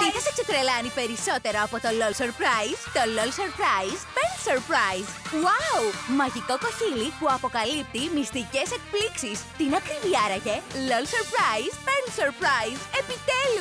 Τι θα σε ξετρελάνει περισσότερο από το LOL Surprise? Το LOL Surprise Pen Surprise. Wow! Μαγικό κοχύλι που αποκαλύπτει μυστικές εκπλήξεις. Τι να άραγε; LOL Surprise Pen Surprise. Επιτέλους!